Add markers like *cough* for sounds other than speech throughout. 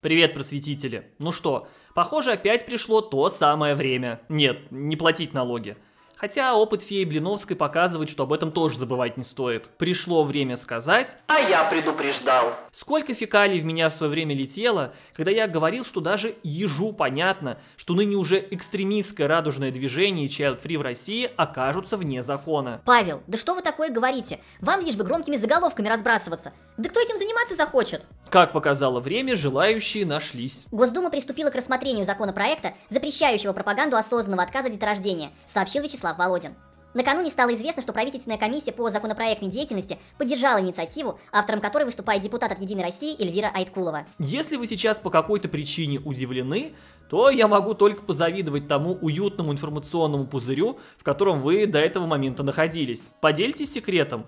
Привет, просветители. Ну что, похоже, опять пришло то самое время. Нет, не платить налоги. Хотя опыт феи Блиновской показывает, что об этом тоже забывать не стоит. Пришло время сказать, а я предупреждал. Сколько фекалий в меня в свое время летело, когда я говорил, что даже ежу понятно, что ныне уже экстремистское радужное движение и Child Free в России окажутся вне закона. Павел, да что вы такое говорите? Вам лишь бы громкими заголовками разбрасываться. Да кто этим заниматься захочет? Как показало время, желающие нашлись. Госдума приступила к рассмотрению законопроекта, запрещающего пропаганду осознанного отказа от деторождения, сообщил Вячеслав Володин. Накануне стало известно, что правительственная комиссия по законопроектной деятельности поддержала инициативу, автором которой выступает депутат от «Единой России» Эльвира Айткулова. Если вы сейчас по какой-то причине удивлены, то я могу только позавидовать тому уютному информационному пузырю, в котором вы до этого момента находились. Поделитесь секретом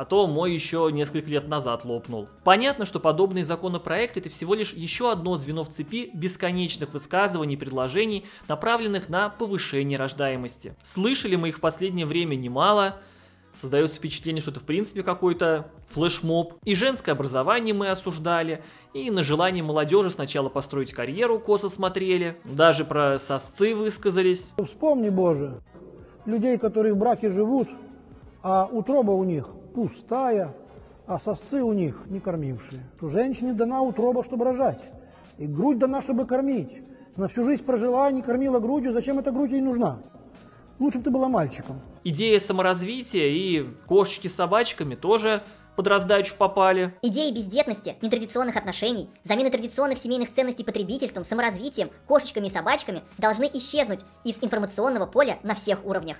а то мой еще несколько лет назад лопнул. Понятно, что подобный законопроект это всего лишь еще одно звено в цепи бесконечных высказываний и предложений, направленных на повышение рождаемости. Слышали мы их в последнее время немало, Создается впечатление, что это в принципе какой-то флешмоб. И женское образование мы осуждали, и на желание молодежи сначала построить карьеру косо смотрели, даже про сосцы высказались. Вспомни, Боже, людей, которые в браке живут, а утроба у них пустая, а сосцы у них не кормившие. Что женщине дана утроба, чтобы рожать, и грудь дана, чтобы кормить. На всю жизнь прожила, не кормила грудью, зачем эта грудь ей нужна? Лучше бы ты была мальчиком. Идея саморазвития и кошечки с собачками тоже под раздачу попали. Идеи бездетности, нетрадиционных отношений, замены традиционных семейных ценностей потребительством, саморазвитием, кошечками и собачками должны исчезнуть из информационного поля на всех уровнях.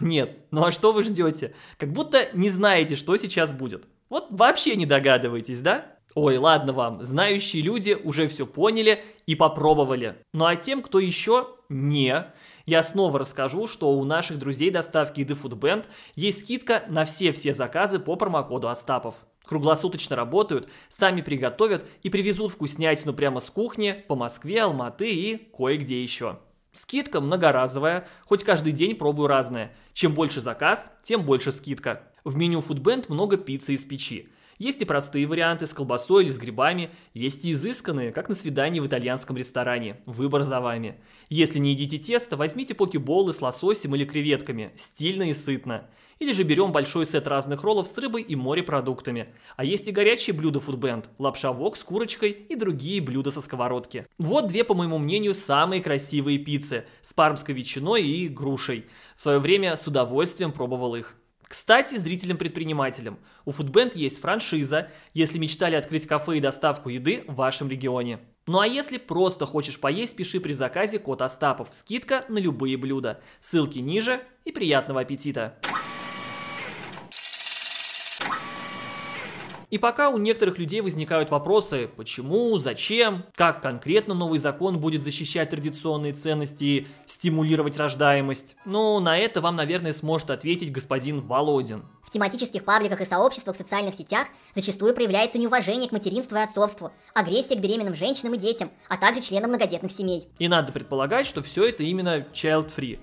Нет, ну а что вы ждете? Как будто не знаете, что сейчас будет. Вот вообще не догадываетесь, да? Ой, ладно вам, знающие люди уже все поняли и попробовали. Ну а тем, кто еще не, я снова расскажу, что у наших друзей доставки еды Foodband есть скидка на все-все заказы по промокоду Остапов. Круглосуточно работают, сами приготовят и привезут вкуснятину прямо с кухни по Москве, Алматы и кое-где еще. Скидка многоразовая, хоть каждый день пробую разное. Чем больше заказ, тем больше скидка. В меню Foodband много пиццы из печи. Есть и простые варианты с колбасой или с грибами, есть и изысканные, как на свидании в итальянском ресторане. Выбор за вами. Если не едите тесто, возьмите покеболы с лососем или креветками, стильно и сытно. Или же берем большой сет разных роллов с рыбой и морепродуктами. А есть и горячие блюда фудбенд, лапша вок с курочкой и другие блюда со сковородки. Вот две, по моему мнению, самые красивые пиццы с пармской ветчиной и грушей. В свое время с удовольствием пробовал их. Кстати, зрителям-предпринимателям, у Foodband есть франшиза, если мечтали открыть кафе и доставку еды в вашем регионе. Ну а если просто хочешь поесть, пиши при заказе код Остапов. Скидка на любые блюда. Ссылки ниже и приятного аппетита! И пока у некоторых людей возникают вопросы, почему, зачем, как конкретно новый закон будет защищать традиционные ценности и стимулировать рождаемость, ну, на это вам, наверное, сможет ответить господин Володин. В тематических пабликах и сообществах в социальных сетях зачастую проявляется неуважение к материнству и отцовству, агрессия к беременным женщинам и детям, а также членам многодетных семей. И надо предполагать, что все это именно child-free.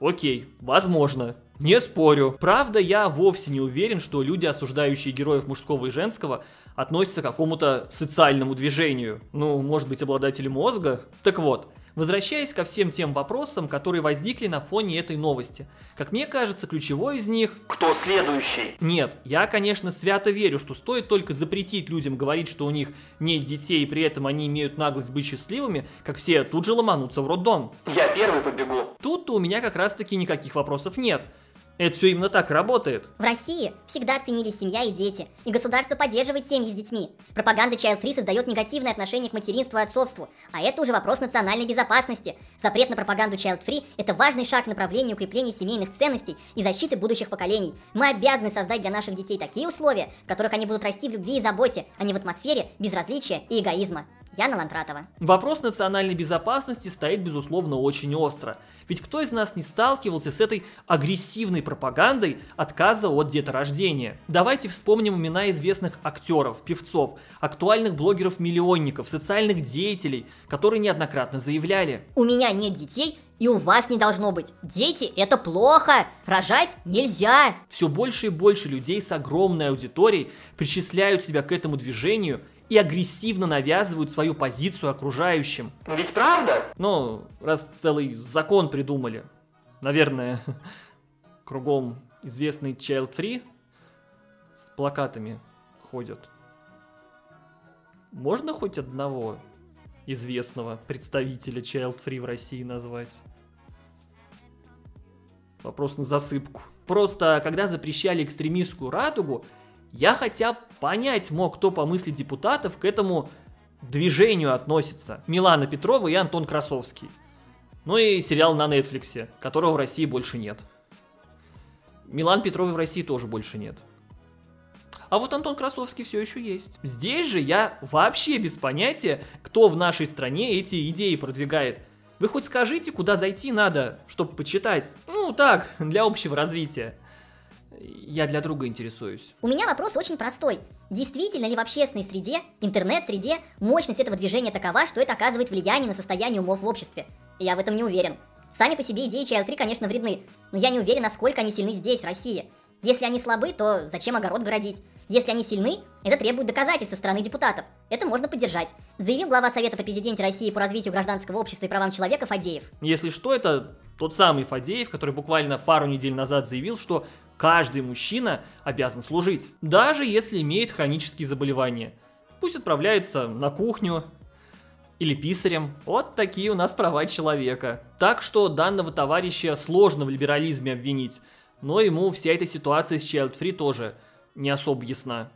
Окей, возможно. Не спорю. Правда, я вовсе не уверен, что люди, осуждающие героев мужского и женского, относятся к какому-то социальному движению. Ну, может быть, обладатели мозга? Так вот, Возвращаясь ко всем тем вопросам, которые возникли на фоне этой новости. Как мне кажется, ключевой из них... Кто следующий? Нет, я, конечно, свято верю, что стоит только запретить людям говорить, что у них нет детей, и при этом они имеют наглость быть счастливыми, как все тут же ломанутся в роддом. Я первый побегу. Тут-то у меня как раз таки никаких вопросов нет. Это все именно так работает. В России всегда ценились семья и дети, и государство поддерживает семьи с детьми. Пропаганда Child Free создает негативное отношение к материнству и отцовству, а это уже вопрос национальной безопасности. Запрет на пропаганду Child Free – это важный шаг в направлении укрепления семейных ценностей и защиты будущих поколений. Мы обязаны создать для наших детей такие условия, в которых они будут расти в любви и заботе, а не в атмосфере безразличия и эгоизма. Яна Лантратова. Вопрос национальной безопасности стоит, безусловно, очень остро. Ведь кто из нас не сталкивался с этой агрессивной пропагандой отказа от деторождения? Давайте вспомним имена известных актеров, певцов, актуальных блогеров-миллионников, социальных деятелей, которые неоднократно заявляли. У меня нет детей, И у вас не должно быть. Дети – это плохо. Рожать нельзя. Все больше и больше людей с огромной аудиторией причисляют себя к этому движению и агрессивно навязывают свою позицию окружающим. Ведь правда? Ну, раз целый закон придумали. Наверное, *laughs* кругом известный Child Free с плакатами ходят. Можно хоть одного известного представителя Child Free в России назвать? Вопрос на засыпку. Просто, когда запрещали экстремистскую радугу, я хотя понять мог, кто по мысли депутатов к этому движению относится. Милана Петрова и Антон Красовский. Ну и сериал на Netflix, которого в России больше нет. Милан Петровой в России тоже больше нет. А вот Антон Красовский все еще есть. Здесь же я вообще без понятия, кто в нашей стране эти идеи продвигает. Вы хоть скажите, куда зайти надо, чтобы почитать? Ну так, для общего развития. Я для друга интересуюсь. У меня вопрос очень простой. Действительно ли в общественной среде, интернет-среде, мощность этого движения такова, что это оказывает влияние на состояние умов в обществе? Я в этом не уверен. Сами по себе идеи Child 3, конечно, вредны, но я не уверен, насколько они сильны здесь, в России. Если они слабы, то зачем огород городить? Если они сильны, это требует доказательств со стороны депутатов. Это можно поддержать. Заявил глава Совета по президенте России по развитию гражданского общества и правам человека Фадеев. Если что, это тот самый Фадеев, который буквально пару недель назад заявил, что каждый мужчина обязан служить, даже если имеет хронические заболевания. Пусть отправляется на кухню, или писарем. Вот такие у нас права человека. Так что данного товарища сложно в либерализме обвинить, но ему вся эта ситуация с Child Free тоже не особо ясна.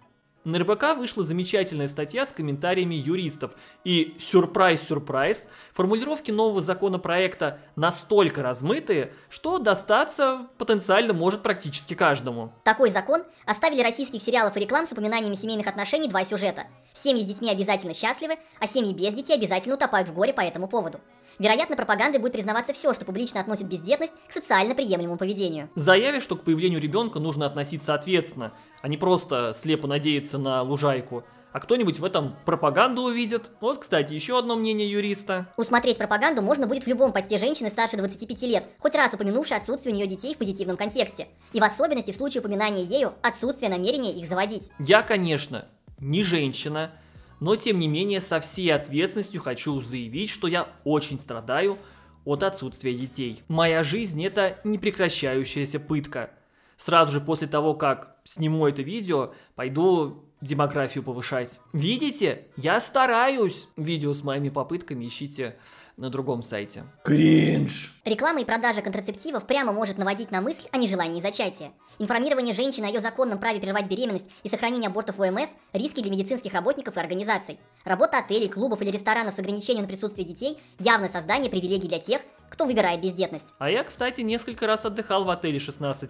На РБК вышла замечательная статья с комментариями юристов. И сюрприз-сюрприз, формулировки нового законопроекта настолько размытые, что достаться потенциально может практически каждому. Такой закон оставили российских сериалов и реклам с упоминаниями семейных отношений два сюжета. Семьи с детьми обязательно счастливы, а семьи без детей обязательно утопают в горе по этому поводу. Вероятно, пропагандой будет признаваться все, что публично относит бездетность к социально приемлемому поведению. Заявив, что к появлению ребенка нужно относиться ответственно, а не просто слепо надеяться на лужайку, а кто-нибудь в этом пропаганду увидит. Вот, кстати, еще одно мнение юриста. Усмотреть пропаганду можно будет в любом посте женщины старше 25 лет, хоть раз упомянувшей отсутствие у нее детей в позитивном контексте. И в особенности в случае упоминания ею отсутствия намерения их заводить. Я, конечно, не женщина, но тем не менее со всей ответственностью хочу заявить, что я очень страдаю от отсутствия детей. Моя жизнь это непрекращающаяся пытка. Сразу же после того, как сниму это видео, пойду демографию повышать. Видите? Я стараюсь. Видео с моими попытками ищите на другом сайте. Кринж. Реклама и продажа контрацептивов прямо может наводить на мысль о нежелании зачатия. Информирование женщины о ее законном праве прерывать беременность и сохранение абортов в ОМС – риски для медицинских работников и организаций. Работа отелей, клубов или ресторанов с ограничением на присутствие детей – явно создание привилегий для тех, кто выбирает бездетность. А я, кстати, несколько раз отдыхал в отеле 16+.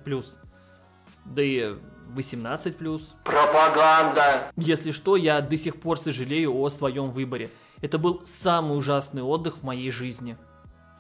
Да и 18+. Пропаганда! Если что, я до сих пор сожалею о своем выборе. Это был самый ужасный отдых в моей жизни.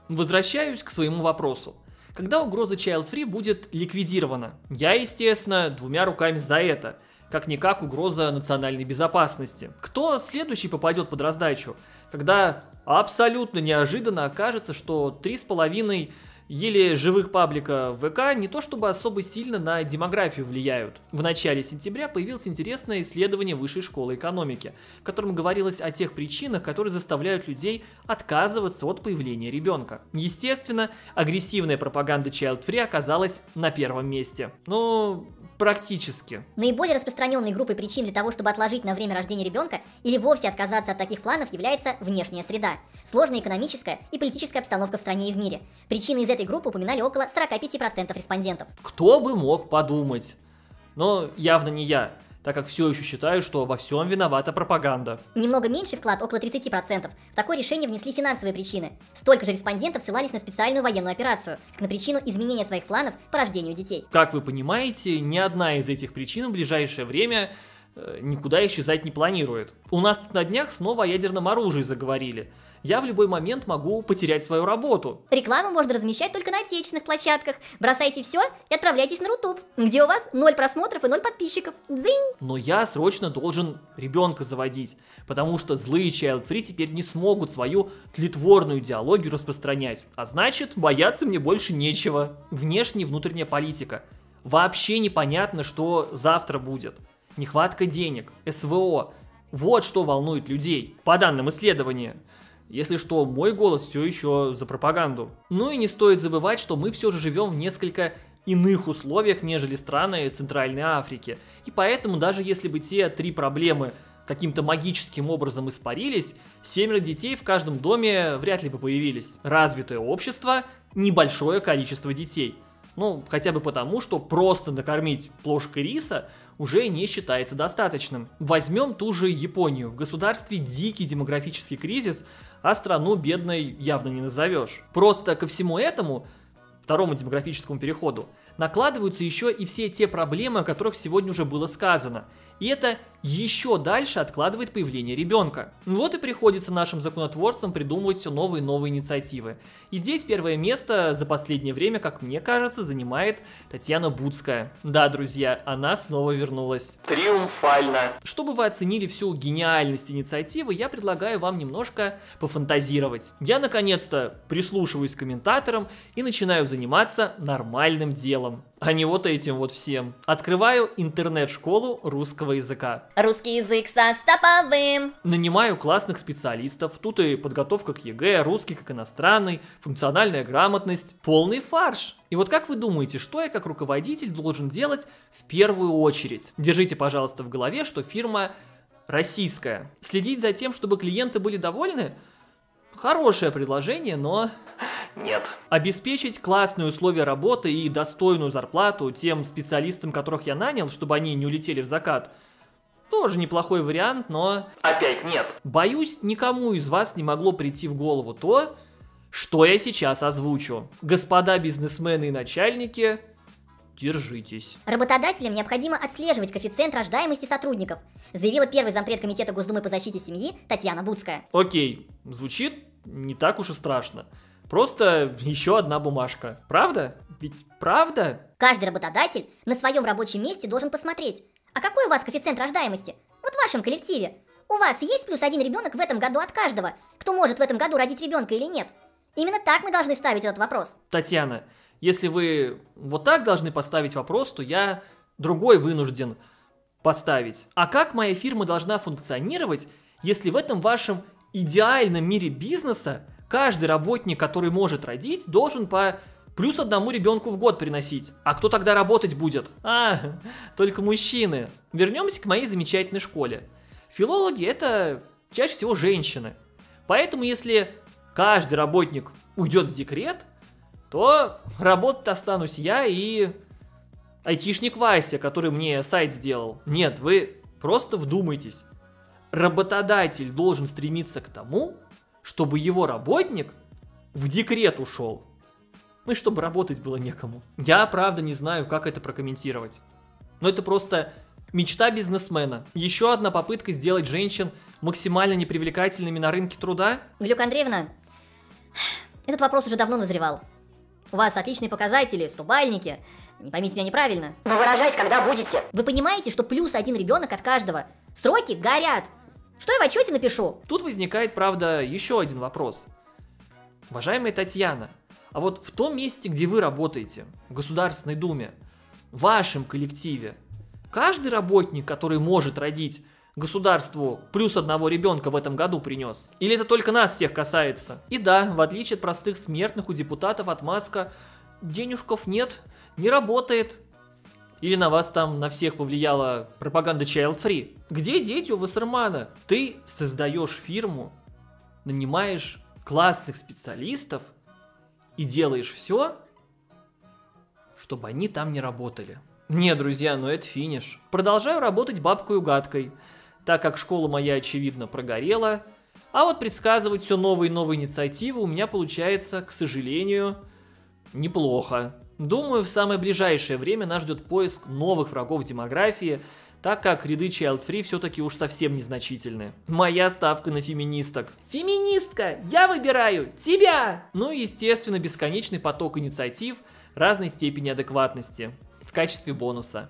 Возвращаюсь к своему вопросу. Когда угроза Child Free будет ликвидирована? Я, естественно, двумя руками за это. Как-никак угроза национальной безопасности. Кто следующий попадет под раздачу? Когда абсолютно неожиданно окажется, что 3,5 еле живых паблика ВК не то чтобы особо сильно на демографию влияют. В начале сентября появилось интересное исследование Высшей школы экономики, в котором говорилось о тех причинах, которые заставляют людей отказываться от появления ребенка. Естественно, агрессивная пропаганда Child Free оказалась на первом месте. Но Практически. Наиболее распространенной группой причин для того, чтобы отложить на время рождения ребенка или вовсе отказаться от таких планов является внешняя среда, сложная экономическая и политическая обстановка в стране и в мире. Причины из этой группы упоминали около 45% респондентов. Кто бы мог подумать? Но явно не я так как все еще считаю, что во всем виновата пропаганда. Немного меньший вклад, около 30%. В такое решение внесли финансовые причины. Столько же респондентов ссылались на специальную военную операцию, как на причину изменения своих планов по рождению детей. Как вы понимаете, ни одна из этих причин в ближайшее время э, никуда исчезать не планирует. У нас тут на днях снова о ядерном оружии заговорили я в любой момент могу потерять свою работу. Рекламу можно размещать только на отечественных площадках. Бросайте все и отправляйтесь на Рутуб, где у вас ноль просмотров и ноль подписчиков. Дзынь! Но я срочно должен ребенка заводить, потому что злые Child Free теперь не смогут свою тлетворную идеологию распространять. А значит, бояться мне больше нечего. Внешняя и внутренняя политика. Вообще непонятно, что завтра будет. Нехватка денег, СВО. Вот что волнует людей, по данным исследования. Если что, мой голос все еще за пропаганду. Ну и не стоит забывать, что мы все же живем в несколько иных условиях, нежели страны Центральной Африки. И поэтому даже если бы те три проблемы каким-то магическим образом испарились, семеро детей в каждом доме вряд ли бы появились. Развитое общество, небольшое количество детей. Ну, хотя бы потому, что просто накормить плошкой риса уже не считается достаточным. Возьмем ту же Японию. В государстве дикий демографический кризис, а страну бедной явно не назовешь. Просто ко всему этому, второму демографическому переходу, накладываются еще и все те проблемы, о которых сегодня уже было сказано. И это еще дальше откладывает появление ребенка. Вот и приходится нашим законотворцам придумывать все новые и новые инициативы. И здесь первое место за последнее время, как мне кажется, занимает Татьяна Будская. Да, друзья, она снова вернулась. Триумфально. Чтобы вы оценили всю гениальность инициативы, я предлагаю вам немножко пофантазировать. Я наконец-то прислушиваюсь к комментаторам и начинаю заниматься нормальным делом а не вот этим вот всем. Открываю интернет-школу русского языка. Русский язык со стоповым. Нанимаю классных специалистов. Тут и подготовка к ЕГЭ, русский как иностранный, функциональная грамотность. Полный фарш. И вот как вы думаете, что я как руководитель должен делать в первую очередь? Держите, пожалуйста, в голове, что фирма российская. Следить за тем, чтобы клиенты были довольны? Хорошее предложение, но нет. Обеспечить классные условия работы и достойную зарплату тем специалистам, которых я нанял, чтобы они не улетели в закат, тоже неплохой вариант, но... Опять нет. Боюсь, никому из вас не могло прийти в голову то, что я сейчас озвучу. Господа бизнесмены и начальники, держитесь. Работодателям необходимо отслеживать коэффициент рождаемости сотрудников, заявила первый зампред Комитета Госдумы по защите семьи Татьяна Будская. Окей, звучит не так уж и страшно. Просто еще одна бумажка. Правда? Ведь правда? Каждый работодатель на своем рабочем месте должен посмотреть, а какой у вас коэффициент рождаемости? Вот в вашем коллективе. У вас есть плюс один ребенок в этом году от каждого, кто может в этом году родить ребенка или нет? Именно так мы должны ставить этот вопрос. Татьяна, если вы вот так должны поставить вопрос, то я другой вынужден поставить. А как моя фирма должна функционировать, если в этом вашем идеальном мире бизнеса каждый работник, который может родить, должен по плюс одному ребенку в год приносить. А кто тогда работать будет? А, *laughs* только мужчины. Вернемся к моей замечательной школе. Филологи это чаще всего женщины. Поэтому если каждый работник уйдет в декрет, то работать останусь я и айтишник Вася, который мне сайт сделал. Нет, вы просто вдумайтесь. Работодатель должен стремиться к тому, чтобы его работник в декрет ушел. Ну и чтобы работать было некому. Я, правда, не знаю, как это прокомментировать. Но это просто мечта бизнесмена. Еще одна попытка сделать женщин максимально непривлекательными на рынке труда. Глюк Андреевна, этот вопрос уже давно назревал. У вас отличные показатели, стубальники. Не поймите меня неправильно. Но выражать когда будете? Вы понимаете, что плюс один ребенок от каждого. Сроки горят. Что я в отчете напишу? Тут возникает, правда, еще один вопрос. Уважаемая Татьяна, а вот в том месте, где вы работаете, в Государственной Думе, в вашем коллективе, каждый работник, который может родить государству плюс одного ребенка в этом году принес? Или это только нас всех касается? И да, в отличие от простых смертных, у депутатов отмазка денежков нет, не работает, или на вас там на всех повлияла пропаганда Child Free? Где дети у Вассермана? Ты создаешь фирму, нанимаешь классных специалистов и делаешь все, чтобы они там не работали. Не, друзья, ну это финиш. Продолжаю работать бабкой-угадкой, так как школа моя, очевидно, прогорела, а вот предсказывать все новые и новые инициативы у меня получается, к сожалению, неплохо. Думаю, в самое ближайшее время нас ждет поиск новых врагов демографии, так как ряды Child Free все-таки уж совсем незначительны. Моя ставка на феминисток. Феминистка, я выбираю тебя! Ну и, естественно, бесконечный поток инициатив разной степени адекватности в качестве бонуса.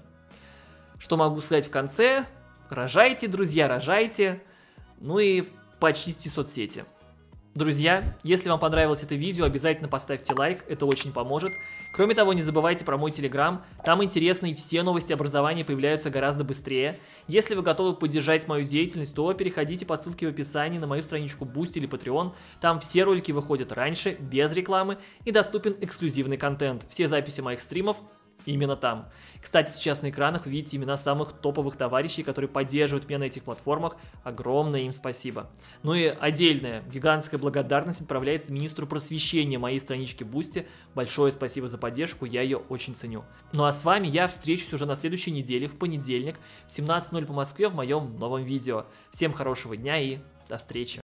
Что могу сказать в конце? Рожайте, друзья, рожайте. Ну и почисти соцсети. Друзья, если вам понравилось это видео, обязательно поставьте лайк, это очень поможет. Кроме того, не забывайте про мой телеграм, там интересные все новости образования появляются гораздо быстрее. Если вы готовы поддержать мою деятельность, то переходите по ссылке в описании на мою страничку Boost или Patreon, там все ролики выходят раньше, без рекламы и доступен эксклюзивный контент. Все записи моих стримов именно там. Кстати, сейчас на экранах вы видите имена самых топовых товарищей, которые поддерживают меня на этих платформах. Огромное им спасибо. Ну и отдельная гигантская благодарность отправляется министру просвещения моей странички Бусти. Большое спасибо за поддержку, я ее очень ценю. Ну а с вами я встречусь уже на следующей неделе, в понедельник, в 17.00 по Москве в моем новом видео. Всем хорошего дня и до встречи.